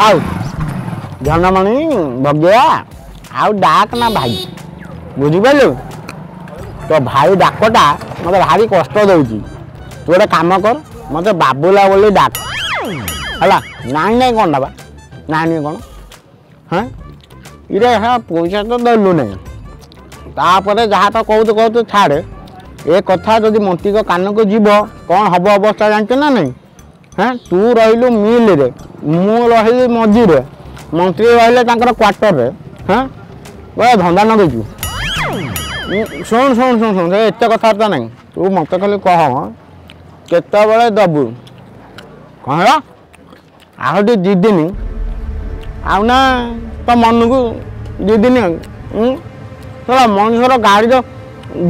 ହଉ ଧନମଣି ଭଗିଆ ଆଉ ଡାକ ନା ଭାଇ ବୁଝିପାରିଲୁ ତୋ ଭାଇ ଡାକଟା ମୋତେ ଭାରି କଷ୍ଟ ଦେଉଛି ତୁ ଗୋଟେ କାମ କର ମୋତେ ବାବୁଲା ବୋଲି ଡାକ ହେଲା ନାଇଁ ନାଇଁ କ'ଣ ଦେବା ନାଇଁ ନାଇଁ କ'ଣ ହଁ ଇରେ ହଁ ପଇସା ତ ଦେଲୁ ନାହିଁ ତାପରେ ଯାହା ତ କହୁଛୁ କହୁଛୁ ଛାଡ଼େ ଏ କଥା ଯଦି ମନ୍ତ୍ରୀଙ୍କ କାନକୁ ଯିବ କ'ଣ ହେବ ଅବସ୍ଥା ଜାଣିଛୁ ନା ନାହିଁ হ্যাঁ তু রহিলু মিলরে মু রহিলি মজিরে ମନ୍ତ୍ରୀ ରହିଲେ ତାଙ୍କର କ୍ୱାର୍ଟରରେ ହଁ ବୋଲେ ଧନ୍ଦା ନଗେଇଛୁ ଶୁଣ ଶୁଣ ଶୁଣ ଶୁଣ ଏତେ କଥାବାର୍ତ୍ତା ନାହିଁ ତୁ ମୋତେ ଖାଲି କହ କେତେବେଳେ ଦେବୁ କ'ଣ ହେଲା ଆଉ ଟିକେ ଦୁଇ ଦିନ ଆଉ ନା ତୋ ମନକୁ ଦୁଇ ଦିନ ହେଲା ମଣିଷର ଗାଡ଼ିର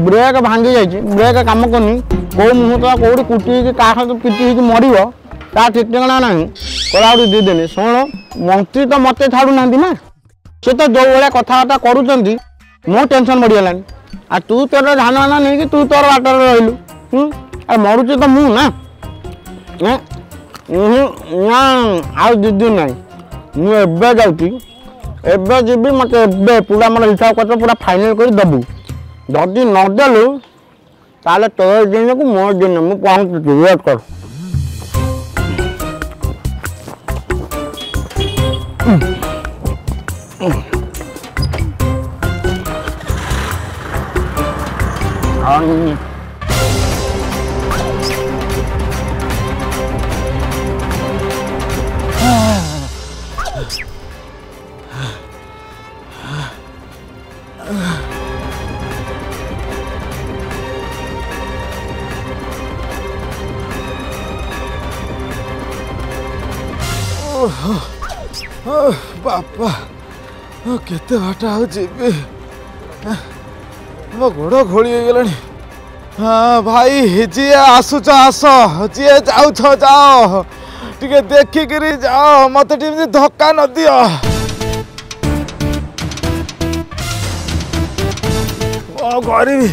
ବ୍ରେକ୍ ଭାଙ୍ଗି ଯାଇଛି ବ୍ରେକ୍ କାମ କରୁନି କେଉଁ ମୁହୂର୍ତ୍ତ କେଉଁଠି କୁଟି ହେଇକି କାହା ସହିତ ପିଟି ହେଇକି ମରିବ ତା ଠିକ୍ ଠିକଣା ନାହିଁ କଳାହୁଡ଼ି ଦେଇଦେଲେ ଶୁଣ ମନ୍ତ୍ରୀ ତ ମୋତେ ଛାଡ଼ୁନାହାନ୍ତି ନା ସେ ତ ଯେଉଁ ଭଳିଆ କଥାବାର୍ତ୍ତା କରୁଛନ୍ତି ମୋ ଟେନସନ୍ ବଢ଼ିଗଲାଣି ଆଉ ତୁ ତୋର ଧାନ ଧାନ ନେଇକି ତୁ ତୋର ବାଟରେ ରହିଲୁ ଆଉ ମରୁଛୁ ତ ମୁଁ ନା ଆଉ ଦୁଇ ଦିନ ନାହିଁ ମୁଁ ଏବେ ଯାଉଛି ଏବେ ଯିବି ମୋତେ ଏବେ ପୁରା ମୋର ହିସାବ ପତ୍ର ପୁରା ଫାଇନାଲ୍ କରି ଦେବୁ ଯଦି ନ ଦେଲୁ ତାହେଲେ ତୋ ଦିନକୁ ମୋ ଦିନ ମୁଁ ପହଞ୍ଚୁଛି ୱେଟ୍ କର 아니 Oh. 아. ବାପା ଆଉ କେତେ ବାଟ ଆଉ ଯିବି ମୋ ଗୋଡ଼ ଘୋଳି ହେଇଗଲାଣି ହଁ ଭାଇ ଯିଏ ଆସୁଛ ଆସ ଯିଏ ଯାଉଛ ଯାଅ ଟିକେ ଦେଖିକିରି ଯାଅ ମୋତେ ଟିକେ ଧକ୍କା ନ ଦିଅ କ'ଣ କରିବି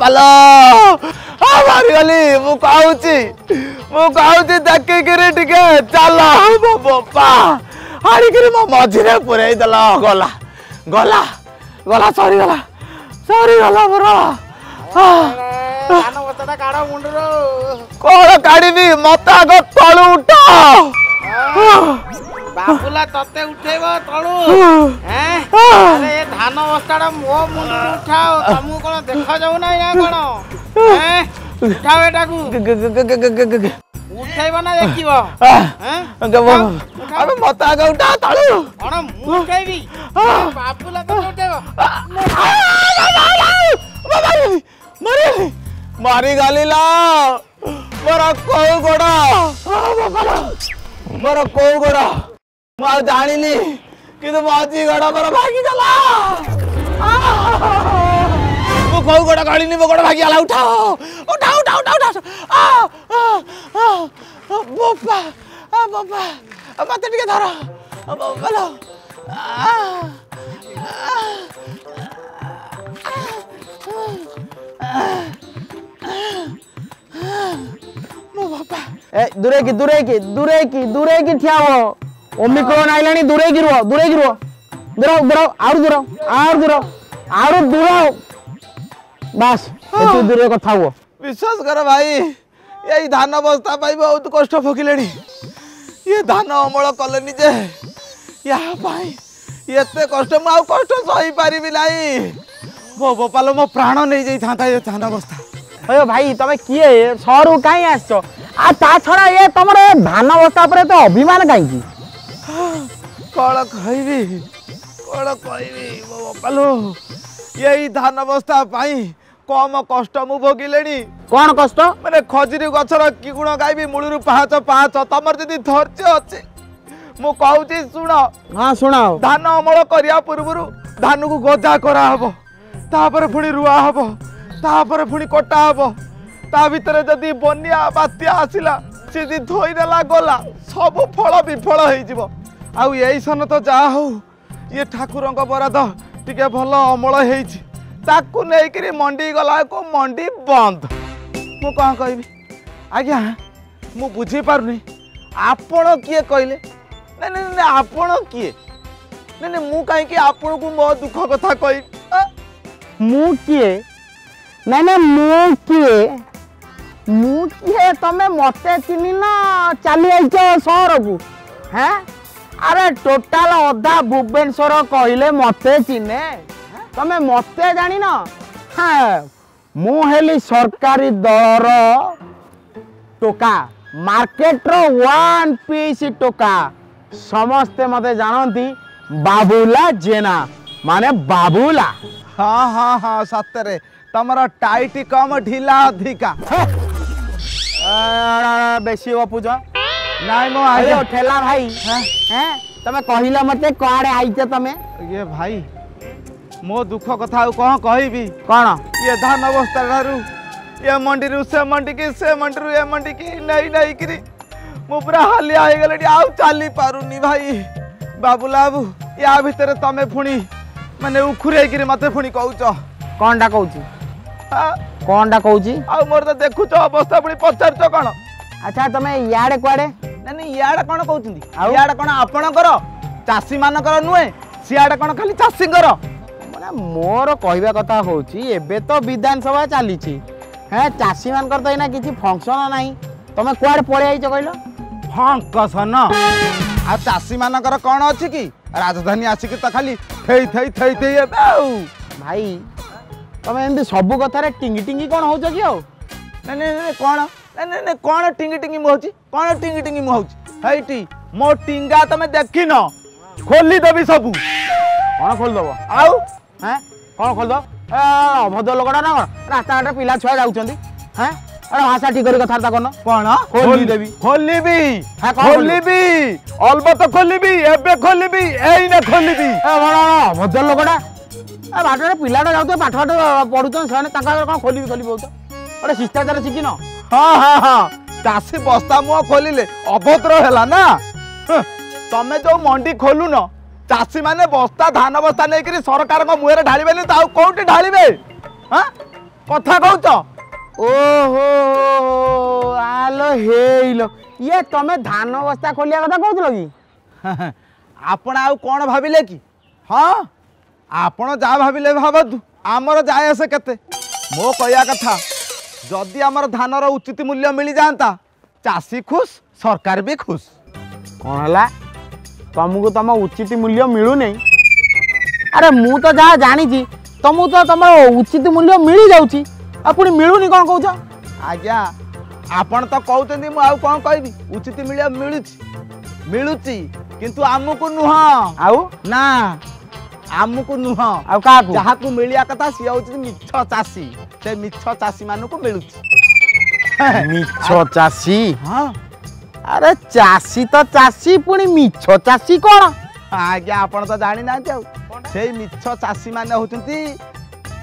କପାଲ ମାରିଗଲି ମୁଁ କହୁଛି ମୁଁ କହୁଛି ଦେଖିକିରି ଟିକେ ଚାଲ ମୋ ବୋପା ଆଣିକିରି ମୋ ମଝିରେ ପୁରେଇ ଦେଲ ଗଲା ଗଲା ଗଲା ସରିଗଲା ସରିଗଲା ମୋର କଣ କାଢିବି ମତେ ଆଗ ତଳୁ ଉଠ ବାବୁଲା ତତେ ଉଠେଇବ ତଳୁ ଆରେ ଏ ଧାନ ବସ୍ତାଟା ମୋ ମୁଣ୍ଡରୁ ଉଠାଅ ତମକୁ କଣ ଦେଖାଯାଉ ନାହିଁ ନା କଣ ଉଠାଅ ଏଟାକୁ ଉଠେଇବ ନା ଦେଖିବ ଆବେ ମତେ ଆଗ ଉଠାଅ ତଳୁ କଣ ମୁଁ ଉଠେଇବି ବାବୁଲା ତତେ ଉଠେଇବ ମରିଗଲି ମରିଗଲି ଲ ମୋର କୋଉ ଗୋଡ଼ ମୋର କୋଉ ଗୋଡ଼ जानी भागी वो गोड़ा गाड़ी नहीं वो गोड़ा भागी उठाओ उठाओ उठाओ उठाओ मत दूरे की दूरे की दूरे की दूरे की ठिया हो ಒಮಿಕ್ರೋನ್ ಆಯ್ಲಾಣಿ ದೂರೇಗಿರುವ ದೂರೇಗಿರುವ ದೂರ ದೂರ ಆರು ದೂರ ಆರು দূর আরো দূর বাস একটু দূরে কথা হবো বিশ্বাস কর ভাই এই ধান বস্তা পাই বহুত কষ্ট ভোগিলেনি ইয়ে ধান অমল কলেনি যে ইয়া ভাই এতে কষ্ট মু আউ কষ্ট সহি পারিবি নাই মো গোপাল মো প্রাণ নেই যাই থাতা এ ধান বস্তা অয় ভাই তুমি কিয়ে সরু কাই আসছো আর তা ছড়া এ তোমার ধান বস্তা উপরে তো অভিমান কাইকি କଣ କହିବି କଣ କହିବି ମୋ ବାପା ଲୋ ଏଇ ଧାନ ବସ୍ତା ପାଇଁ କମ କଷ୍ଟ ମୁଁ ଭୋଗିଲେଣି କଣ କଷ୍ଟ ମାନେ ଖଜୁରୀ ଗଛର କି ଗୁଣ ଗାଇବି ମୂଳରୁ ପାହାଚ ପାହାଚ ତମର ଯଦି ଧୈର୍ଯ୍ୟ ଅଛି ମୁଁ କହୁଛି ଶୁଣ ହଁ ଶୁଣ ଧାନ ଅମଳ କରିବା ପୂର୍ବରୁ ଧାନକୁ ଗଜା କରା ହବ ତାପରେ ପୁଣି ରୁଆ ହବ ତାପରେ ପୁଣି କଟା ହବ ତା ଭିତରେ ଯଦି ବନ୍ୟା ବାତ୍ୟା ଆସିଲା যদি ধইদেলা গলা সবু ফল বিফল হয়েযিব আউ এই সন তো যা হো ইয়ে ঠাকুরঙ্ক বরাদ টিকে ভাল অমল হয়েছি তাকু নেইকিরি মন্ডি গলা কো মন্ডি বন্ধ মু কোন কইবি আজ্ঞা মু বুঝি পারুনি আপন কিয়ে কইলে না না না আপন কিয়ে না না মু কাইকি আপনকু মো দুঃখ কথা কইবি মু কিয়ে না না মু কিয়ে ମୁଁ କିଏ ତମେ ମୋତେ ଚିହ୍ନିନ ଚାଲି ଆସିଛ ସହରକୁ ହେଁ ଆରେ ଟୋଟାଲ ଅଧା ଭୁବନେଶ୍ୱର କହିଲେ ମୋତେ ଚିହ୍ନେ ତମେ ମୋତେ ଜାଣିନ ହଁ ମୁଁ ହେଲି ସରକାରୀ ଦଳର ଟୋକା ମାର୍କେଟର ୱାନ୍ ପିସ୍ ଟୋକା ସମସ୍ତେ ମୋତେ ଜାଣନ୍ତି ବାବୁଲା ଜେନା ମାନେ ବାବୁଲା ହଁ ହଁ ହଁ ସତରେ ତମର ଟାଇଟ୍ କମ୍ ଢିଲା ଅଧିକା বেশি অপুজ নাই মো আরে ঠেলা ভাই হ্যাঁ তুমি কহিল মতে কোয়াড়ে আইছ তুমি ইয়ে ভাই মো দুঃখ কথা আউ কোন কহিবি কোন ইয়ে ধান অবস্থা ঠারু ইয়ে মন্ডিরু সে মন্ডিকি সে মন্ডিরু এ মন্ডিকি নাই নাই কিরি মো পুরা হালিয়া হয়ে গেলি আউ চালি পারুনি ভাই বাবুলাবু ইয়া ভিতরে তুমি পুনি মানে উখুরাইকিরি মতে পুনি কউছ কোনটা কউছ হ্যাঁ কোনটা কৌছি আউ মোর তো দেখুছ অবস্থা পুনি পচারছ কোন আচ্ছা তুমি ইয়াড়ে কুয়াড়ে না না ইয়াড়ে কোন কৌছন্তি ইয়াড়ে কোন আপনকর চাষী মানকর নুয়ে সিয়াড়ে কোন খালি চাষীঙ্কর মানে মোর কহিবা কথা হচ্ছে এবে তো বিধানসভা চালিছি হ্যাঁ চাষী মানকর তো এনা কিছু ফংশন নাই তুমি কুয়াড়ে পড়ে আইছ কইল ফংশন আর চাষী মানকর কোন আছে কি রাজধানী আসিকি তো খালি থেই থেই থেই থেই এবে ভাই তুমি এমনি সব কথার টিঙ্গি টিঙ্গি কোণ হোচ কি আও না না কোণ না না কোণ টিঙ্গি টিঙ্গি মু হচ্ছি কোণ টিঙ্গি টিঙ্গি মু হচ্ছি হেইটি মো টিঙ্গা তুমি দেখি দেখিন খোলি দেবি সব কোণ খোলি দেব আউ হ্যাঁ কোণ খোলি দেব অভদ্র লোকটা না রাস্তা রাস্তাঘাটে পিলা ছুয়া যাচ্ছেন হ্যাঁ আরে ভাষা ঠিক করে কথাবার্তা করন কোণ খোলি দেবি খোলিবি হ্যাঁ খোলিবি অলবত খোলিবি এবে খোলিবি এই না খোলিবি এ বড় অভদ্র লোকটা ବାଟରେ ପିଲାଟା ଯାଉଥିବେ ପାଠ ପାଠ ପଢ଼ୁଛନ୍ତି ସେମାନେ ତାଙ୍କ ଆଗରେ କ'ଣ ଖୋଲିବି ଖୋଲିବି ବହୁତ ଗୋଟେ ଶିଷ୍ଟାଚାର ଶିଖିନ ହଁ ହଁ ହଁ ଚାଷୀ ବସ୍ତା ମୁହଁ ଖୋଲିଲେ ଅଭଦ୍ର ହେଲା ନା ତମେ ଯୋଉ ମଣ୍ଡି ଖୋଲୁନ ଚାଷୀମାନେ ବସ୍ତା ଧାନ ବସ୍ତା ନେଇକରି ସରକାରଙ୍କ ମୁହଁରେ ଢାଳିବେନି ତ ଆଉ କୋଉଠି ଢାଳିବେ ହଁ କଥା କହୁଛ ଓହୋ ଆଲୋ ହେଇଲ ଇଏ ତମେ ଧାନ ବସ୍ତା ଖୋଲିବା କଥା କହୁଥିଲ କି ଆପଣ ଆଉ କ'ଣ ଭାବିଲେ କି ହଁ ଆପଣ ଯାହା ଭାବିଲେ ଭାବନ୍ତୁ ଆମର ଯାଏ ଆସେ କେତେ ମୋ କହିବା କଥା ଯଦି ଆମର ଧାନର ଉଚିତ ମୂଲ୍ୟ ମିଳିଯାଆନ୍ତା ଚାଷୀ ଖୁସ ସରକାର ବି ଖୁସ କ'ଣ ହେଲା ତମକୁ ତମ ଉଚିତ ମୂଲ୍ୟ ମିଳୁନି ଆରେ ମୁଁ ତ ଯାହା ଜାଣିଛି ତମକୁ ତ ତମର ଉଚିତ ମୂଲ୍ୟ ମିଳିଯାଉଛି ଆଉ ପୁଣି ମିଳୁନି କ'ଣ କହୁଛ ଆଜ୍ଞା ଆପଣ ତ କହୁଛନ୍ତି ମୁଁ ଆଉ କ'ଣ କହିବି ଉଚିତ ମୂଲ୍ୟ ମିଳୁଛି ମିଳୁଛି କିନ୍ତୁ ଆମକୁ ନୁହଁ ଆଉ ନା ଆମକୁ ନୁହଁ ଆଉ କାହାକୁ ଯାହାକୁ ମିଳିବା କଥା ସିଏ ହଉଛନ୍ତି ମିଛ ଚାଷୀ ସେ ମିଛ ଚାଷୀ ମାନଙ୍କୁ ମିଳୁଛି ମିଛ ଚାଷୀ ହଁ ଆରେ ଚାଷୀ ତ ଚାଷୀ ପୁଣି ମିଛ ଚାଷୀ କ'ଣ ଆଜ୍ଞା ଆପଣ ତ ଜାଣିନାହାନ୍ତି ଆଉ ସେଇ ମିଛ ଚାଷୀମାନେ ହେଉଛନ୍ତି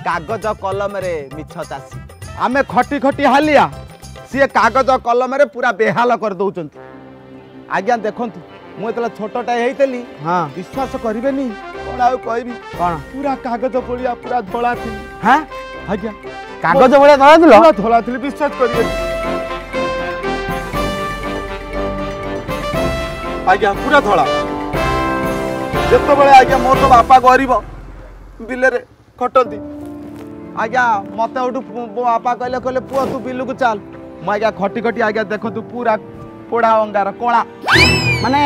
କାଗଜ କଲମରେ ମିଛ ଚାଷୀ ଆମେ ଖଟି ଖଟି ହାଲିଆ ସିଏ କାଗଜ କଲମରେ ପୁରା ବେହାଲ କରିଦେଉଛନ୍ତି ଆଜ୍ଞା ଦେଖନ୍ତୁ ମୁଁ ଯେତେବେଳେ ଛୋଟଟାଏ ହେଇଥିଲି ହଁ ବିଶ୍ୱାସ କରିବେନି ଆପଣ ଆଉ କହିବି କ'ଣ ପୁରା କାଗଜ ଭଳିଆ ପୁରା ଧଳା ଥିଲି ହଁ ଆଜ୍ଞା କାଗଜ ଭଳିଆ ଧଳା ଥିଲ ଧଳା ଥିଲି ବିଶ୍ୱାସ କରିବେ ଆଜ୍ଞା ପୁରା ଧଳା ଯେତେବେଳେ ଆଜ୍ଞା ମୋର ତ ବାପା ଗରିବ ବିଲରେ ଖଟନ୍ତି ଆଜ୍ଞା ମୋତେ ଗୋଟେ ବାପା କହିଲେ କହିଲେ ପୁଅ ତୁ ବିଲକୁ ଚାଲ ମୁଁ ଆଜ୍ଞା ଖଟି ଖଟି ଆଜ୍ଞା ଦେଖନ୍ତୁ ପୁରା ପୋଡ଼ା ଅଙ୍ଗାର କଳା মানে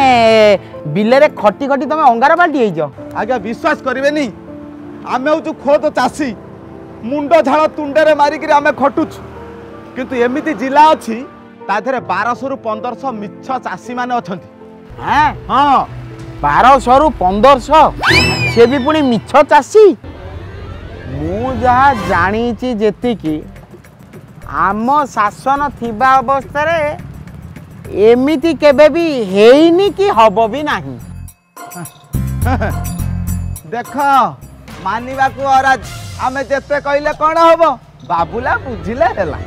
বিলের খটি খটি তুমি অঙ্গার পাল্টি হয়েছ আজ্ঞা বিশ্বাস করবে আমি হচ্ছে খোদ চাষী মুন্ড ঝাড় তুণ্ডে মারিকি আমি খটুছ কিন্তু এমিতি জেলা অছি তা দেহে বারশরু পনেরশহ মিছ চাষী মানে অ হ্যাঁ হ্যাঁ বারশরু পনেরশহ সে বি পুঁ মিছ চাষী মু যা জাঁচি যেতিকি আম শাসন থাকা অবস্থায় এমিতি কেবে বি হেইনি কি হব বি নাহি দেখ মানিবাকু অরাজ আমি যেতে কইলে কোন হব বাবুলা বুঝিলে হেলা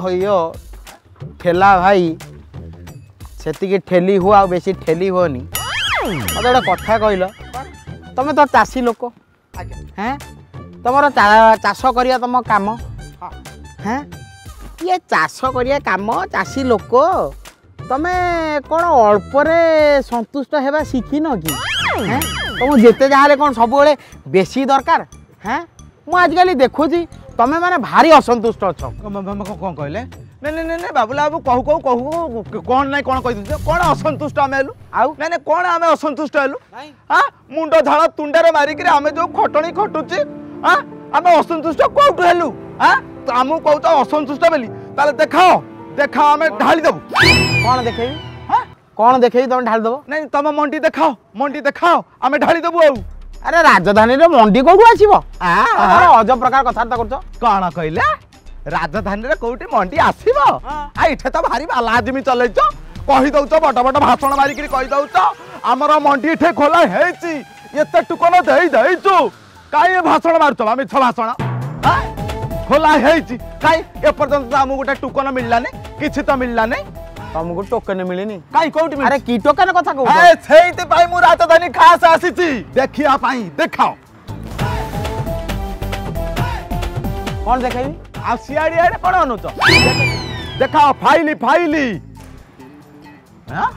হইও ঠেলা ভাই সেতিকি ঠেলি হু আর বেশি ঠেলি হোনি মতো গোটে কথা কইল তুমি তো চাষি লোক হ্যাঁ তোমার চাষ করিয়া তোমার কাম হ্যাঁ ଟିକିଏ ଚାଷ କରିବା କାମ ଚାଷୀ ଲୋକ ତମେ କ'ଣ ଅଳ୍ପରେ ସନ୍ତୁଷ୍ଟ ହେବା ଶିଖିନ କି ହେଁ ତମକୁ ଯେତେ ଯାହା ହେଲେ କ'ଣ ସବୁବେଳେ ବେଶୀ ଦରକାର ହେଁ ମୁଁ ଆଜିକାଲି ଦେଖୁଛି ତମେ ମାନେ ଭାରି ଅସନ୍ତୁଷ୍ଟ ଅଛ କ'ଣ କହିଲେ ନାଇଁ ନାଇଁ ନାଇଁ ବାବୁଲା ବାବୁ କହୁ କହୁ କହୁ କ'ଣ ନାଇଁ କ'ଣ କହିଦେଉଛ କ'ଣ ଅସନ୍ତୁଷ୍ଟ ଆମେ ହେଲୁ ଆଉ ନାଇଁ ନାଇଁ କ'ଣ ଆମେ ଅସନ୍ତୁଷ୍ଟ ହେଲୁ ହଁ ମୁଣ୍ଡ ଝାଳ ତୁଣ୍ଡରେ ମାରିକିରି ଆମେ ଯେଉଁ ଖଟଣି ଖଟୁଛି ହଁ ଆମେ ଅସନ୍ତୁଷ୍ଟ କେଉଁଠୁ ହେଲୁ ହଁ ଆମକୁ କହୁଛ ଅସନ୍ତୁଷ୍ଟ ବୋଲି ତାହେଲେ ଦେଖାଅ ଦେଖାଅ ଆମେ ଢାଳିଦେବୁ କ'ଣ ଦେଖେଇବି କ'ଣ ଦେଖେଇବି ତମେ ଢାଳିଦେବ ନାଇଁ ତମ ମଣ୍ଡି ଦେଖାଅ ମଣ୍ଡି ଦେଖାଅ ଆମେ ଢାଳିଦେବୁ ଆଉ ଆରେ ରାଜଧାନୀରେ ମଣ୍ଡି କୋଉଠୁ ଆସିବ ଅଜବ ପ୍ରକାର କଥାବାର୍ତ୍ତା କରୁଛ କ'ଣ କହିଲେ ରାଜଧାନୀରେ କୋଉଠି ମଣ୍ଡି ଆସିବ ଆଉ ଏଠି ତ ଭାରି ଲାଜମି ଚଲେଇଛ କହିଦେଉଛ ବଡ଼ ବଡ଼ ଭାଷଣ ମାରିକିରି କହିଦେଉଛ ଆମର ମଣ୍ଡି ଏଠି ଖୋଲା ହେଇଛି ଏତେ ଟୁକନ ଦେଇ ଦେଇଛୁ କାହିଁ ଭାଷଣ ମାରୁଛ ମିଛ ଭାଷଣ ଖୋଲା ହେଇଛି କାଇଁ ଏପର୍ଯ୍ୟନ୍ତ ଆମକୁ ଗୋଟେ ଟୋକନ ମିଳିଲାନି କିଛି ତ ମିଳିଲାନି ତମକୁ ଟୋକନ ମିଳିନି କାଇଁ କୋଉଠି ଆରେ କି ଟୋକନ କଥା କହୁଛ ସେଇଥିପାଇଁ ମୁଁ ରାଜଧାନୀ ଖାସ ଆସିଛି ଦେଖିବା ପାଇଁ ଦେଖାଅ କଣ ଦେଖେଇବି ଆଉ ସିଆଡେ ଆଡେ କଣ ଅନଉଛ ଦେଖାଅ ଫାଇଲି ଫାଇଲି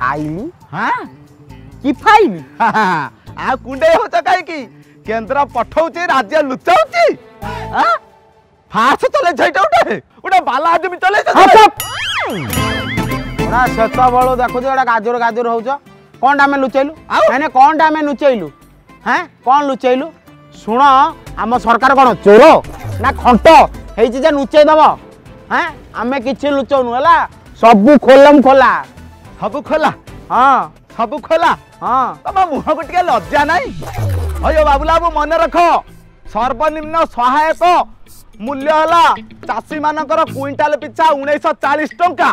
ଫାଇଲି ହଁ କି ଫାଇଲି ଆଉ କୁଣ୍ଡେଇ ହଉଛ କାହିଁକି କେନ୍ଦ୍ର ପଠଉଛି ରାଜ୍ୟ ଲୁଚାଉଛି ହଁ ফাঁসে চলে যাইটা ওটা ওটা বালা জমি চলে হ্যাঁ, ওরা সেতবেলু দেখুছি ওটা গাজর গাজর হউছ কোনটা আমি লুচাইলু মানে কোনটা আমি লুচাইলু হ্যাঁ কোন লুচাইলু শুণ আম সরকার কোন চোর না খন্ট ହେଇଛି ଯେ ଲୁଚେଇ ଦେବ ହଁ ଆମେ କିଛି ଲୁଚଉନୁ ହେଲା ସବୁ ଖୋଲମ ଖୋଲା ସବୁ ଖୋଲା ହଁ ସବୁ ଖୋଲା ହଁ ତମ ମୁହଁକୁ ଟିକେ ଲଜ୍ଜା ନାହିଁ ହଉ ବାବୁଲା ବାବୁ ମନେ ରଖ ସର୍ବନିମ୍ନ ସହାୟକ ମୂଲ୍ୟ ହେଲା ଚାଷୀମାନଙ୍କର କୁଇଣ୍ଟାଲ ପିଛା ଉଣେଇଶହ ଚାଳିଶ ଟଙ୍କା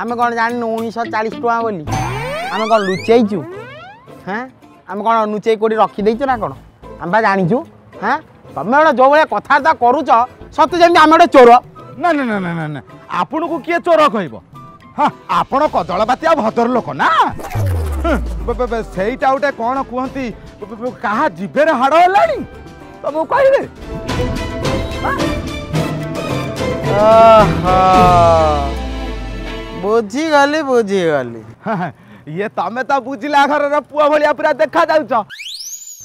ଆମେ କ'ଣ ଜାଣିନୁ ଉଣେଇଶହ ଚାଳିଶ ଟଙ୍କା ବୋଲି ଆମେ କ'ଣ ଲୁଚେଇଛୁ ହଁ ଆମେ କ'ଣ ଲୁଚେଇ କୋଉଠି ରଖିଦେଇଛୁ ନା କ'ଣ ଆମେ ବା ଜାଣିଛୁ ହଁ ତମେ ଗୋଟେ ଯୋଉ ଭଳିଆ କଥାବାର୍ତ୍ତା କରୁଛ ସତେ ଯେମିତି ଆମେ ଗୋଟେ ଚୋର ନା ନା ନା ନା ନା ଆପଣଙ୍କୁ କିଏ ଚୋର କହିବ ହଁ ଆପଣ କଦଳବାତିଆ ଭଦ୍ରଲୋକ ନା ସେଇଟା ଗୋଟେ କ'ଣ କୁହନ୍ତି କାହା ଜିଭରେ ହାଡ଼ ହେଲାଣି ତମକୁ କହିବେ বুঝিগলি বুঝিগলি ইয়ে তুমি তো বুঝিলা ঘরের পুয়া ভাইয়া পুরা দেখা যাচ্ছ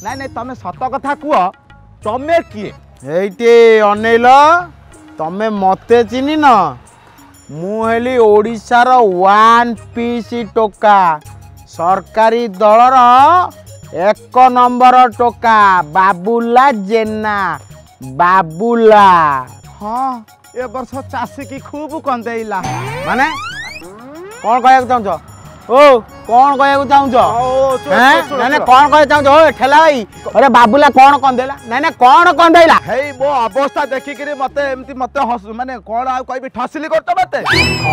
না না তুমি সত কথা কুহ তুমি কি এইটি অনেইল তুমি মতে চিনি না মু হলি ওড়িশার ওয়ান পিস টোকা সরকারি দলর এক নম্বর টোকা বাবুলা জেনা বাবুলা হ্যাঁ ଏ ବର୍ଷ ଚାଷୀକି ଖୁବ୍ କନ୍ଦେଇଲା ମାନେ କ'ଣ କହିବାକୁ ଚାହୁଁଛ ଓ କ'ଣ କହିବାକୁ ଚାହୁଁଛ ନାଇଁ କ'ଣ କହିବାକୁ ଚାହୁଁଛ ଓ ଠେଲା ଭାଇ ଅରେ ବାବୁଲା କ'ଣ କନ୍ଦେଇଲା ନାଇଁ ନାଇଁ କ'ଣ କନ୍ଦେଇଲା ହେଇ ମୋ ଅବସ୍ଥା ଦେଖିକିରି ମତେ ଏମିତି ମତେ ମାନେ କ'ଣ ଆଉ କହିବି ଠସିଲି କରୁଛ ମତେ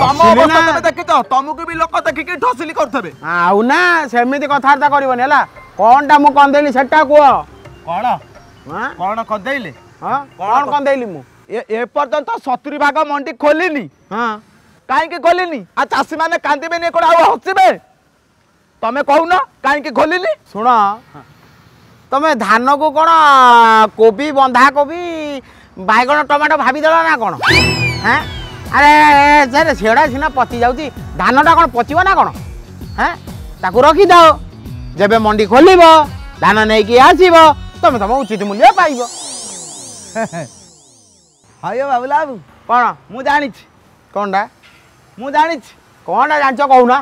ତମ ଅବସ୍ଥା ତମେ ଦେଖିଛ ତମକୁ ବି ଲୋକ ଦେଖିକିରି ଠସିଲି କରୁଥିବେ ଆଉ ନା ସେମିତି କଥାବାର୍ତ୍ତା କରିବନି ହେଲା କ'ଣଟା ମୁଁ କନ୍ଦେଇଲି ସେଟା କୁହ କ'ଣ କ'ଣ କନ୍ଦେଇଲି ହଁ କ'ଣ କନ୍ଦେଇଲି ମୁଁ এপর্যন্ত সতুরি ভাগ মন্ডি খোলিনি কাইকি খোলিনি আর চাষী মানে কান্দিবে কোণ আউ হসিবে তুমি না কাইকি খোলিনি শুণ তুমি ধানকু কোণ কোবি বন্ধাকোবি বাইগণ টমাটো ভাবিদেল না কোণ হ্যাঁ আরে স্যার সেটা সিনা পচি যাচ্ছি ধানটা কোণ পচিব না কোণ হ্যাঁ তাকে দাও যেবে মন্ডি খোলিব ধান নেইকি আসিব তুমি তোমার উচিত মূল্য পাইব ହଉ ବାବୁ କ'ଣ ମୁଁ ଜାଣିଛି କ'ଣଟା ମୁଁ ଜାଣିଛି କ'ଣଟା ଜାଣିଛ କହୁନା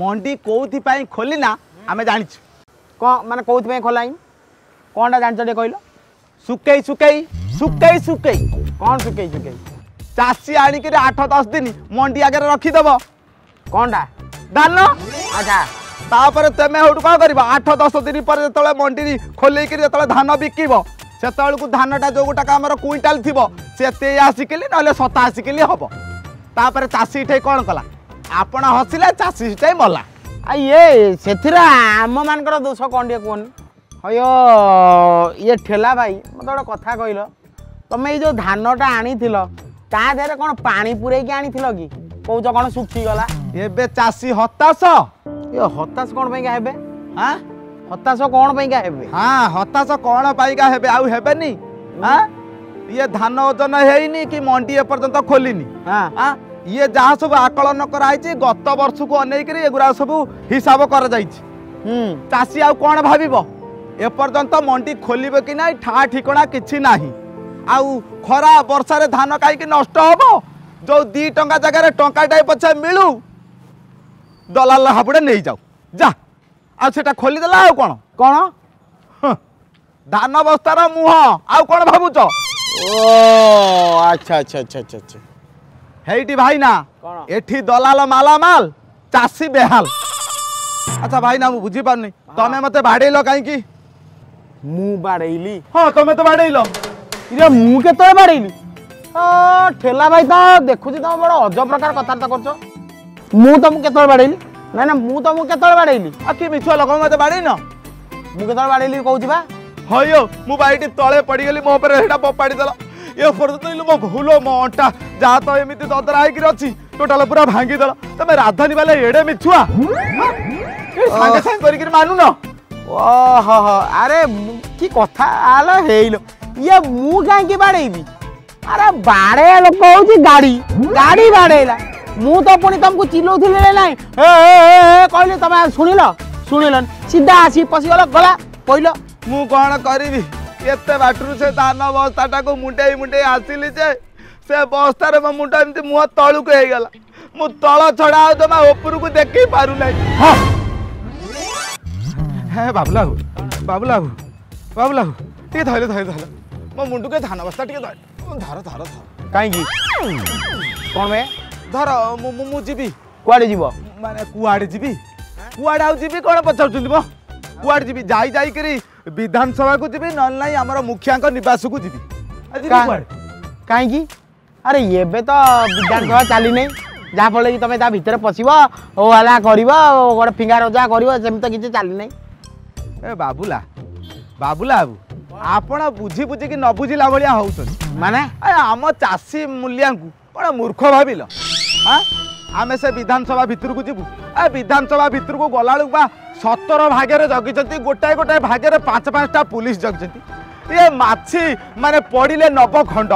ମଣ୍ଡି କେଉଁଥିପାଇଁ ଖୋଲିନା ଆମେ ଜାଣିଛୁ କ'ଣ ମାନେ କେଉଁଥିପାଇଁ ଖୋଲା ହିଁ କ'ଣଟା ଜାଣିଛ ଟିକେ କହିଲ ଶୁକେଇ ଶୁକେଇ ଶୁକେଇ ଶୁକେଇ କ'ଣ ଶୁକେଇ ଶୁକେଇ ଚାଷୀ ଆଣିକିରି ଆଠ ଦଶ ଦିନ ମଣ୍ଡି ଆଗରେ ରଖିଦେବ କ'ଣଟା ଧାନ ଆଚ୍ଛା ତାପରେ ତୁମେ ହେଉଠୁ କ'ଣ କରିବ ଆଠ ଦଶ ଦିନ ପରେ ଯେତେବେଳେ ମଣ୍ଡି ଖୋଲେଇକିରି ଯେତେବେଳେ ଧାନ ବିକିବ ସେତେବେଳକୁ ଧାନଟା ଯେଉଁ ଗୋଟାକ ଆମର କୁଇଣ୍ଟାଲ ଥିବ ସେତେ ଆସି କିଲି ନହେଲେ ସତାଅଶୀ କିଲି ହେବ ତାପରେ ଚାଷୀ ଏଠାଇ କ'ଣ କଲା ଆପଣ ହସିଲେ ଚାଷୀ ସେଠାଇ ମଲା ଆଉ ଇଏ ସେଥିରେ ଆମମାନଙ୍କର ଦୋଷ କ'ଣ ଟିକେ କୁହନି ହୟ ଇଏ ଠେଲା ଭାଇ ମୋତେ ଗୋଟେ କଥା କହିଲ ତମେ ଏଇ ଯେଉଁ ଧାନଟା ଆଣିଥିଲ ତା ଦେହରେ କ'ଣ ପାଣି ପୁରେଇକି ଆଣିଥିଲ କି କହୁଛ କ'ଣ ଶୁଖିଗଲା ଏବେ ଚାଷୀ ହତାଶ ଇଏ ହତାଶ କ'ଣ ପାଇଁକା ଏବେ ହଁ হতাশ কোণ পাইকা হেবে হ্যাঁ হতাশ কোণ পাইকা হেবে আউ হেবেনি হ্যাঁ ইয়ে ধান ওজন হেইনি কি মন্ডি এপর্যন্ত খোলিনি হ্যাঁ ইয়ে যা সব আকলন করা হয়েছে গত বর্ষকু অনেকরি এগুলা সব হিসাব করা যাইছে হুম চাষী আউ কোণ ভাবিব এপর্যন্ত মন্ডি খোলিবে কি না ঠা ঠিকনা কিছু না আউ খরা বর্ষারে ধান কাইকি নষ্ট হব যে দুই টঙ্কা জায়গায় টঙ্কাটাই পছে মিলু দলাল হাবুড়ে নেই যাও যা ଆଉ ସେଇଟା ଖୋଲିଦେଲା ଆଉ କ'ଣ କ'ଣ ଧାନ ବସ୍ତାର ମୁହଁ ଆଉ କ'ଣ ଭାବୁଛ ଓ ଆଚ୍ଛା ଆଚ୍ଛା ଆଚ୍ଛା ଆଚ୍ଛା ଆଚ୍ଛା ହେଇଟି ଭାଇନା ଏଠି ଦଲାଲ ମାଲାମାଲ ଚାଷୀ ବେହାଲ ଆଚ୍ଛା ଭାଇନା ମୁଁ ବୁଝିପାରୁନି ତମେ ମତେ ବାଡ଼େଇଲ କାହିଁକି ମୁଁ ବାଡ଼େଇଲି ହଁ ତମେ ତ ବାଡ଼େଇଲ ଇରେ ମୁଁ କେତେବେଳେ ବାଡ଼େଇଲି ଠେଲା ଭାଇ ତ ଦେଖୁଛି ତମେ ବଡ଼ ଅଜବ ପ୍ରକାର କଥାବାର୍ତ୍ତା କରୁଛ ମୁଁ ତମକୁ କେତେବେଳେ ବାଡ଼େଇଲି ନା ନା ମୁଁ ତମକୁ କେତେବେଳେ ବାଡ଼େଇଲି ଆଉ କିଏ ମିଛୁଆ ଲୋକ ମୋତେ ବାଡ଼େଇନ ମୁଁ କେତେବେଳେ ବାଡ଼େଇଲି କହୁଛି ବା ହଇ ମୁଁ ବାଇଟି ତଳେ ପଡ଼ିଗଲି ମୋ ଉପରେ ସେଇଟା ଫୋପାଡ଼ି ଦେଲ ଏପଟେ ତ ମୋ ଭୁଲ ମୋ ଅଣ୍ଟା ଯାହା ତ ଏମିତି ଦଦରା ହେଇକିରି ଅଛି ଟୋଟାଲ ପୁରା ଭାଙ୍ଗିଦେଲ ତମେ ରାଜଧାନୀ ବାଲା ଏଡ଼େ ମିଛୁଆ ସାଙ୍ଗେ ସାଙ୍ଗେ କରିକିରି ମାନୁନ ଓହୋ ଆରେ କି କଥା ଆଲ ହେଇଲ ଇଏ ମୁଁ କାହିଁକି ବାଡ଼େଇବି ଆରେ ବାଡ଼େଇବା ଲୋକ ହେଉଛି ଗାଡ଼ି ଗାଡ଼ି ବାଡ଼େଇଲା मुझे चिल्लाऊ ना कह तुम शुण शुण सीधा आस पशिगल गला कहल मु कौन बाटर से धान बस्ता टा मुंडे मुंडे आसली जे से बस्तार मो मुंड मुह तलुक हो गला मु तल छड़ा तुम ऊपर को देख पार ना बाबूलाबू बाबूला बाबूलाबू टे धरले धरले धरले मो मुंड के धान बस्ता टे धर धर धर धर कहीं कौन मैं ଧର ମୁଁ ମୁଁ ଯିବି କୁଆଡ଼େ ଯିବ ମାନେ କୁଆଡ଼େ ଯିବି କୁଆଡ଼େ ଆଉ ଯିବି କ'ଣ ପଚାରୁଛନ୍ତି ମ କୁଆଡ଼େ ଯିବି ଯାଇ ଯାଇକରି ବିଧାନସଭାକୁ ଯିବି ନହେଲେ ନାହିଁ ଆମର ମୁଖିଆଙ୍କ ନିବାସକୁ ଯିବି କାହିଁକି ଆରେ ଏବେ ତ ବିଧାନସଭା ଚାଲିନି ଯାହାଫଳରେ କି ତମେ ତା ଭିତରେ ପଶିବ ଓ ହେଲା କରିବ ଗୋଟେ ଫିଙ୍ଗା ରଜା କରିବ ସେମିତି କିଛି ଚାଲିନାହିଁ ଏ ବାବୁଲା ବାବୁଲା ବାବୁ ଆପଣ ବୁଝି ବୁଝିକି ନ ବୁଝିଲା ଭଳିଆ ହେଉଛନ୍ତି ମାନେ ଆମ ଚାଷୀ ମୂଲିଆଙ୍କୁ କ'ଣ ମୂର୍ଖ ଭାବିଲ হ্যাঁ আমি সে বিধানসভা ভিতরক যু এ বিধানসভা ভিতরক গলাড় বা সতর ভাগের জগিছেন গোটায়ে গোটায়ে ভাগের পাঁচ পাঁচটা পুলিশ জগিছেন ইয়ে মাছি মানে পড়লে নব খণ্ড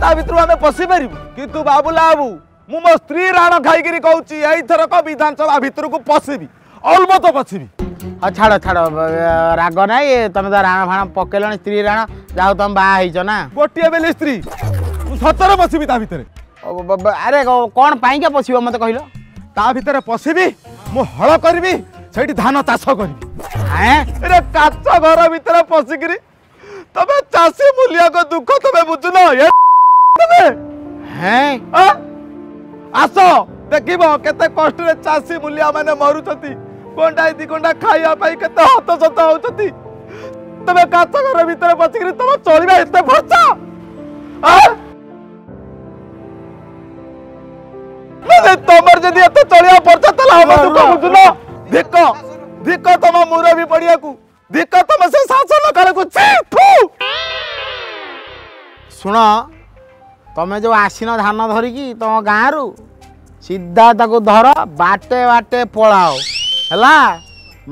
তা ভিতর আমি পশিপারু কিন্তু বাবুলা বাবু মু মো স্ত্রী রাণ খাইকি কৌছি এইথরক বিধানসভা ভিতরক পশিবি অলমত পশিবি ହଁ ଛାଡ଼ ଛାଡ଼ ରାଗ ନାହିଁ ତମେ ତ ରାଣ ଫାଣ ପକେଇଲଣି ସ୍ତ୍ରୀ ରାଣ ଯାହା ତମେ ବାହା ହେଇଛ ନା ଗୋଟିଏ ବେଲେ ସ୍ତ୍ରୀ ମୁଁ ସତରେ ବସିବି ତା ଭିତରେ ଆରେ କ'ଣ ପାଇଁକା ପଶିବ ମୋତେ କହିଲ ତା ଭିତରେ ପଶିବି ମୁଁ ହଳ କରିବି ସେଇଠି ଧାନ ଚାଷ କରିବି କାଚ ଘର ଭିତରେ ପଶିକିରି ତମେ ଚାଷୀ ମୂଲିଆଙ୍କ ଦୁଃଖ ତମେ ବୁଝୁନ ଆସ ଦେଖିବ କେତେ କଷ୍ଟରେ ଚାଷୀ ମୂଲିଆ ମାନେ ମରୁଛନ୍ତି ଗଣ୍ଡାଏ ଦି ଗଣ୍ଡା ଖାଇବା ପାଇଁ କେତେ ହତସତ ହଉଛନ୍ତି ତମେ କାଚ ଘର ଭିତରେ ପଶିକିରି ତମ ଚଳିବା ଏତେ ଭର୍ଚ୍ଚ ମାନେ ତମର ଯଦି ଏତେ ଚଳିବାକୁ ପଡୁଛ ତାହେଲେ ଆମେ ଦୁଃଖ ବୁଝୁନ ଧିକ ଧିକ ତମ ମୁରବି ପଡିବାକୁ ଧିକ ତମ ସେ ଶାସନ କାଳକୁ ଶୁଣ ତମେ ଯୋଉ ଆସିନ ଧାନ ଧରିକି ତମ ଗାଁରୁ ସିଧା ତାକୁ ଧର ବାଟେ ବାଟେ ପଳାଅ ହେଲା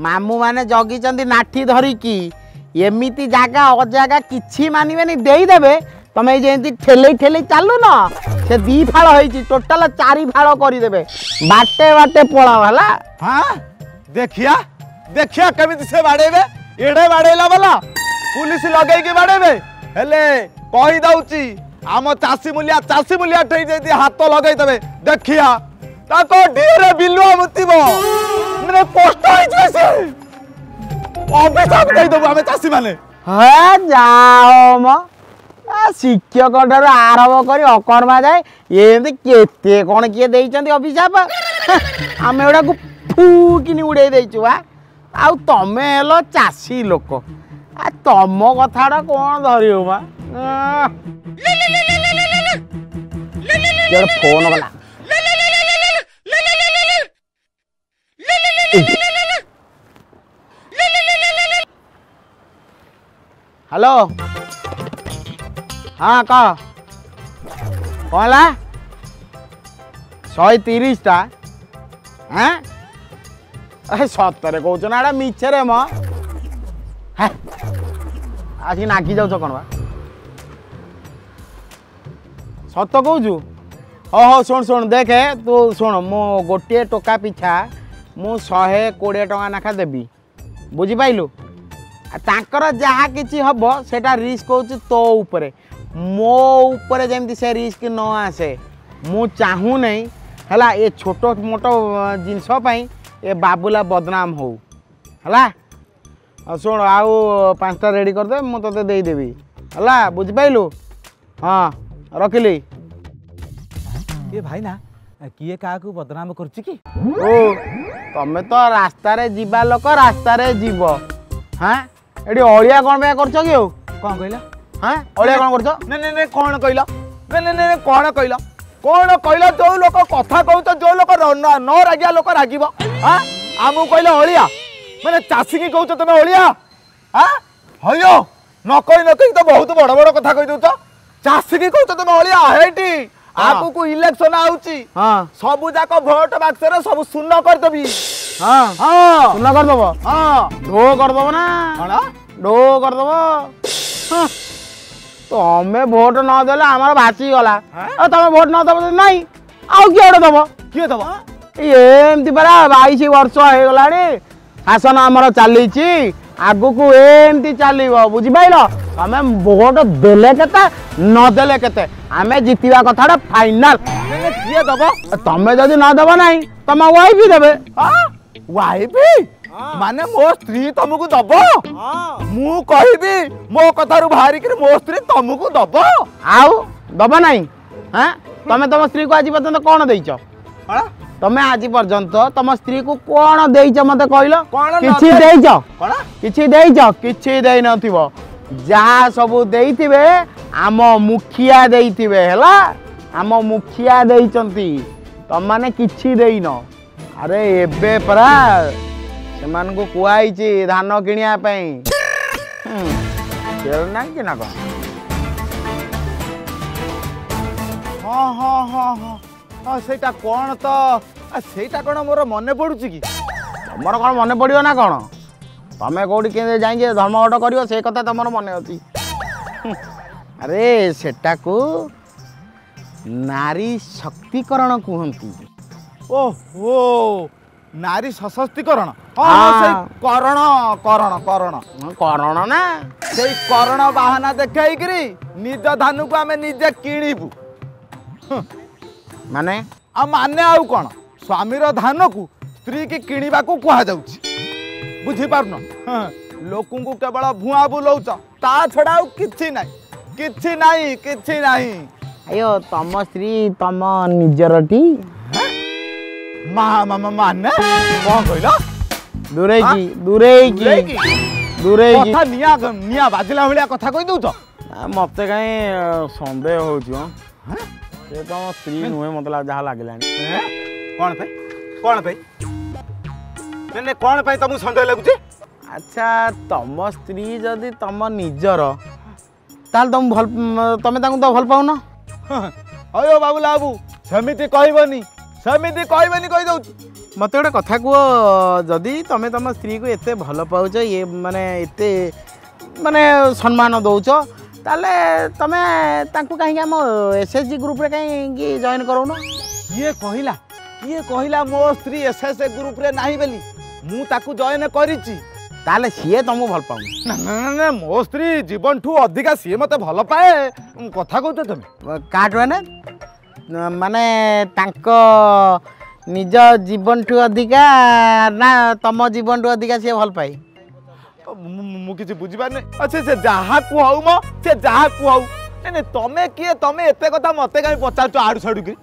ମାମୁଁମାନେ ଜଗିଛନ୍ତି ନାଠି ଧରିକି ଏମିତି ଜାଗା ଅଜାଗା କିଛି ମାନିବେନି ଦେଇଦେବେ তুমি যেমনি ঠেলেই চালু না সে দি ফাড় হয়েছি টোটাল চারি ফাড় করে দেবে বাটে বাটে পড়াও হল হ্যাঁ দেখিয়া দেখিয়া কেমিতি সে বাড়াইবে এড়ে বাড়াইলা বলা পুলিশ লগাইকি বাড়াইবে হলে কই দাউচি আম চাষী মূলিয়া চাষী মূলিয়া ঠেই যদি হাত লগাই দেবে দেখিয়া তাকো ডিরে বিলু মুতিব মানে কষ্ট হইছে সে অভিশাপ দেই দেবো আমি চাষী মানে হ্যাঁ যাও মা ଶିକ୍ଷକଠାରୁ ଆରମ୍ଭ କରି ଅକର୍ମା ଯାଏ ଏମିତି କେତେ କ'ଣ କିଏ ଦେଇଛନ୍ତି ଅଭିଶାପ ଆମେ ଏଗୁଡ଼ାକୁ ଫୁକିନି ଉଡ଼େଇ ଦେଇଛୁ ବା ଆଉ ତମେ ହେଲ ଚାଷୀ ଲୋକ ଆ ତମ କଥାଟା କ'ଣ ଧରିବ ବା ଫୋନ୍ କଲା ହ୍ୟାଲୋ হ্যাঁ ক কলা শহে তিরিশটা হ্যাঁ সতরে কৌছ না এটা রে ম হ্যাঁ। আসি নাকি যাও কন বা সত কৌছু হো হো শুণ শুণ দেখে তু শুণ মু গোটিয়ে টোকা পিছা মু শহে কোড়িয়ে টঙ্কা নাখা দেবি বুঝিপাইলু তাঁকর যা কিছু হব সেটা রিস্ক হচ্ছে তো উপরে ମୋ ଉପରେ ଯେମିତି ସେ ରିସ୍କ ନ ଆସେ ମୁଁ ଚାହୁଁ ନାହିଁ ହେଲା ଏ ଛୋଟ ମୋଟ ଜିନିଷ ପାଇଁ ଏ ବାବୁଲା ବଦନାମ ହଉ ହେଲା ଶୁଣ ଆଉ ପାଞ୍ଚଟା ରେଡ଼ି କରିଦେ ମୁଁ ତୋତେ ଦେଇଦେବି ହେଲା ବୁଝିପାରିଲୁ ହଁ ରଖିଲି କିଏ ଭାଇ ନା କିଏ କାହାକୁ ବଦନାମ କରୁଛି କି ଓ ତମେ ତ ରାସ୍ତାରେ ଯିବା ଲୋକ ରାସ୍ତାରେ ଯିବ ହଁ ଏଠି ଅଳିଆ କ'ଣ ପାଇଁ କରୁଛ କି ଆଉ କ'ଣ କହିଲା হ্যাঁ অলিয়া কোণ করছ নে নে নে কোণ কইল নে নে নে কোণ কইল কোণ কইল যৌ লোক কথা কহুছ যৌ লোক ন রাগিয়া লোক রাগিব হ্যাঁ আমু কইল অলিয়া মানে চাষী কি কহুছ তুমি অলিয়া হ্যাঁ হইও ন কই ন কই তো বহুত বড় বড় কথা কই দউছ চাষী কি কহুছ তুমি অলিয়া হেটি ଆଗକୁ ଇଲେକ୍ସନ ଆଉଛି ସବୁ ଯାକ ଭୋଟ ବାକ୍ସରେ ସବୁ ଶୂନ କରିଦେବି ଶୂନ କରିଦବ ହଁ ଡୋ କରିଦବ ନା ଡୋ କରିଦବ ତମେ ଭୋଟ ନ ଦେଲେ ଆମର ଭାସିଗଲା ଆଉ ତମେ ଭୋଟ ନ ଦବ ନାଇଁ ଆଉ କିଏ ଗୋଟେ ଦବ କିଏ ଦବ ଏମିତି ପରା ବାଇଶ ବର୍ଷ ହେଇଗଲାଣି ଶାସନ ଆମର ଚାଲିଛି ଆଗକୁ ଏମିତି ଚାଲିବ ବୁଝିପାରିଲ ତମେ ଭୋଟ ଦେଲେ କେତେ ନ ଦେଲେ କେତେ ଆମେ ଜିତିବା କଥାଟା ଫାଇନାଲ କିଏ ଦବ ତମେ ଯଦି ନ ଦବ ନାହିଁ ତମ ୱାଇଫ ଦେବେ ୱାଇଫ মানে ମୋ ସ୍ତ୍ରୀ ତମକୁ ଦବ ମୁଁ କହିବି ମୋ କଥାରୁ ବାହାରିକିରି ମୋ ସ୍ତ୍ରୀ ତମକୁ ଦବ ଆଉ ଦବ ନାହିଁ ହଁ ତମେ ତମ ସ୍ତ୍ରୀକୁ ଆଜି ପର୍ଯ୍ୟନ୍ତ କ'ଣ ଦେଇଛ ତମେ ଆଜି ପର୍ଯ୍ୟନ୍ତ ତମ ସ୍ତ୍ରୀକୁ କ'ଣ ଦେଇଛ ମତେ କହିଲ କିଛି ଦେଇଛ କିଛି ଦେଇଛ କିଛି ଦେଇନଥିବ ଯାହା ସବୁ ଦେଇଥିବେ ଆମ ମୁଖିଆ ଦେଇଥିବେ ହେଲା ଆମ ମୁଖିଆ ଦେଇଛନ୍ତି ତମମାନେ କିଛି ଦେଇନ ଆରେ ଏବେ ପରା ସେମାନଙ୍କୁ କୁହାହେଇଛି ଧାନ କିଣିବା ପାଇଁ ତେଲ ନାହିଁ କି ନା କ'ଣ ହଁ ହଁ ହଁ ହଁ ହଁ ସେଇଟା କ'ଣ ତ ସେଇଟା କ'ଣ ମୋର ମନେ ପଡ଼ୁଛି କି ତୁମର କ'ଣ ମନେ ପଡ଼ିବ ନା କ'ଣ ତୁମେ କେଉଁଠି କେମିତି ଯାଇକି ଧର୍ମଘଟ କରିବ ସେ କଥା ତୁମର ମନେ ଅଛି ଆରେ ସେଟାକୁ ନାରୀ ଶକ୍ତିକରଣ କୁହନ୍ତି ଓ ହୋ ନାରୀ ସଶକ୍ତିକରଣ ହଁ ସେଇ କରଣ କରଣ କରଣ କରଣ ନା ସେଇ କରଣ ବାହାନା ଦେଖେଇକିରି ନିଜ ଧାନକୁ ଆମେ ନିଜେ କିଣିବୁ ମାନେ ଆଉ ମାନେ ଆଉ କ'ଣ ସ୍ୱାମୀର ଧାନକୁ ସ୍ତ୍ରୀକି କିଣିବାକୁ କୁହାଯାଉଛି ବୁଝିପାରୁନ ଲୋକଙ୍କୁ କେବଳ ଭୁଆଁ ବୁଲଉଛ ତା ଛଡ଼ା ଆଉ କିଛି ନାହିଁ କିଛି ନାହିଁ କିଛି ନାହିଁ ଆୟୋ ତମ ସ୍ତ୍ରୀ ତମ ନିଜରଟି माने कौन कहिला दूरेगी दूरेगी दूरेगी स्त्री नुहे मतलब जहा लागलानी कौन कौन कौन तुम संदेह लगुछे अच्छा तुम स्त्री जदि तुम निजर तुम भल तुम तो भल पाउना अयो बाबूला बाबू सेमिति कहबनी ସେମିତି କହିବେନି କହିଦେଉଛି ମୋତେ ଗୋଟେ କଥା କୁହ ଯଦି ତମେ ତମ ସ୍ତ୍ରୀକୁ ଏତେ ଭଲ ପାଉଛ ଇଏ ମାନେ ଏତେ ମାନେ ସମ୍ମାନ ଦେଉଛ ତାହେଲେ ତମେ ତାଙ୍କୁ କାହିଁକି ଆମ ଏସ୍ ଏଚ୍ ଜି ଗ୍ରୁପ୍ରେ କାହିଁକି ଜଏନ୍ କରଉନ କିଏ କହିଲା କିଏ କହିଲା ମୋ ସ୍ତ୍ରୀ ଏସ୍ ଏସ୍ ଗ୍ରୁପ୍ରେ ନାହିଁ ବୋଲି ମୁଁ ତାକୁ ଜଏନ୍ କରିଛି ତାହେଲେ ସିଏ ତମକୁ ଭଲ ପାଉନି ନା ମୋ ସ୍ତ୍ରୀ ଜୀବନଠୁ ଅଧିକା ସିଏ ମୋତେ ଭଲ ପାଏ କଥା କହୁଛ ତମେ କାହାଠୁ ମାନେ ମାନେ ତାଙ୍କ ନିଜ ଜୀବନଠୁ ଅଧିକା ନା ତମ ଜୀବନଠୁ ଅଧିକା ସିଏ ଭଲ ପାଏ ମୁଁ କିଛି ବୁଝିପାରୁନି ଆଚ୍ଛା ସେ ଯାହା କୁହାଉ ମ ସେ ଯାହା କୁହାଉ ନାଇଁ ନାଇଁ ତମେ କିଏ ତମେ ଏତେ କଥା ମତେ କାହିଁ ପଚାରୁଛ ଆଡ଼ୁ ସାଡ଼ୁକି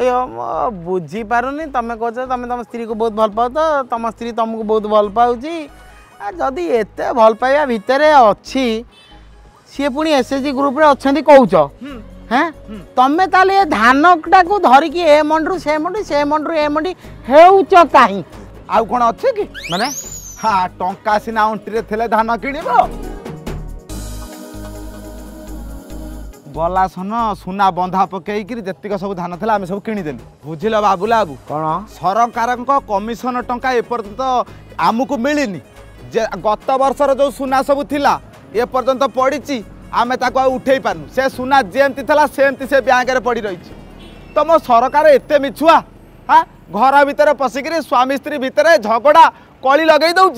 ଆଜ୍ଞା ମୁଁ ବୁଝିପାରୁନି ତମେ କହୁଛ ତମେ ତମ ସ୍ତ୍ରୀକୁ ବହୁତ ଭଲ ପାଉଛ ତମ ସ୍ତ୍ରୀ ତମକୁ ବହୁତ ଭଲ ପାଉଛି ଯଦି ଏତେ ଭଲ ପାଇବା ଭିତରେ ଅଛି ସିଏ ପୁଣି ଏସ୍ ଏଚ୍ ଜି ଗ୍ରୁପ୍ରେ ଅଛନ୍ତି କହୁଛ হ্যাঁ তুমি তাহলে এ ধানটাকে ধরিকি এ মন্ডু সে মন্ডু সে মন্ডু এ মন্ডি হেউচ কাহি আউ কোন আছে কি মানে হ্যাঁ টঙ্কা সিনা অন্টিরে থিলে ধান কিনিব গলা সন সুনা বন্ধা পকাইকি যেতক সব ধান লা আমি সব কিনিদেলু বুঝিল বাবুলা বাবু কোণ সরকার কমিশন টঙ্কা এপর্যন্ত আমুক মিলিনি যে গত বর্ষর যে সুনা সব লা এপর্যন্ত পড়িছি आम उठे पार्न से सुना जमी था सेमती से ब्यांक पड़ रही तुम सरकार एत मिछुआ हाँ घर भितर पशिक स्वामी स्त्री भितर झगड़ा कली लगे दौर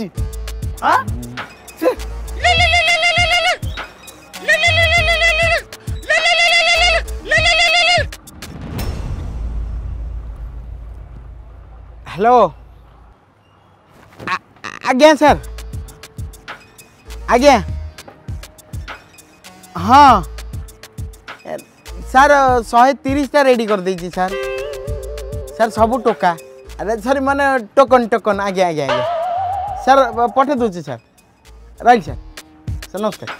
हेलो आज्ञा सर आज्ञा हाँ ସାର୍ ଶହେ ତିରିଶଟା ରେଡ଼ି କରିଦେଇଛି ସାର୍ ସାର୍ ସବୁ ଟୋକା ଆରେ ସରି ମାନେ ଟୋକନ୍ ଟୋକନ୍ ଆଜ୍ଞା ଆଜ୍ଞା ଆଜ୍ଞା ସାର୍ ପଠାଇ ଦେଉଛି ସାର୍ ରହିଲି ସାର୍ ସାର୍ ନମସ୍କାର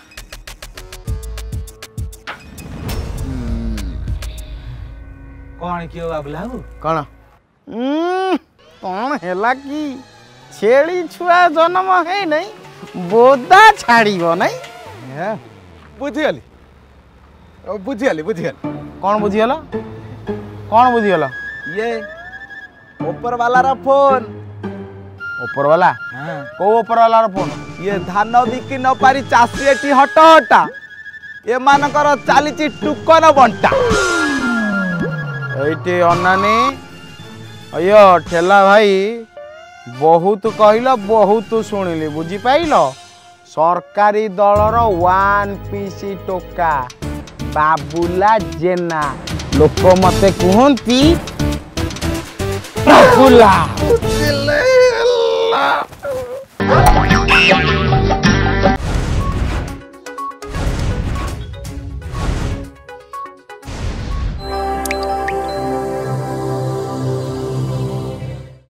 କ'ଣ କି ବାବୁଲାବୁ କ'ଣ କ'ଣ ହେଲା କି ଛେଳି ଛୁଆ ଜନ୍ମ ହେଇନାହିଁ ବୋଦା ଛାଡ଼ିବ ନାଇଁ বুঝিগলি বুঝিগলি বুঝিগলি কোন বুঝিগল কোন বুঝিগল ইয়ে উপরওয়ালার ফোন উপরওয়ালা হ্যাঁ কো উপরওয়ালার ফোন ইয়ে ধান বিকি ন পারি চাষী এটি হটহটা এমানকর চালিছি টুকন বন্টা এইটি অনানি অয় ঠেলা ভাই বহুত কহিল বহুত শুনিলি বুঝিপাইল সরকারি দলর ওয়ান পিসি টোকা বাবুলা জেনা লোক মতে কুহতি বাবুলা